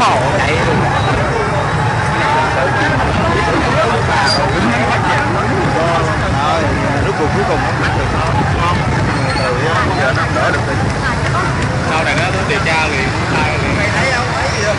khổ rồi lúc cùng cuối cùng không bắt được không từ giờ nó đỡ được sau này nó điều tra liền tay liền thấy không thấy gì đâu.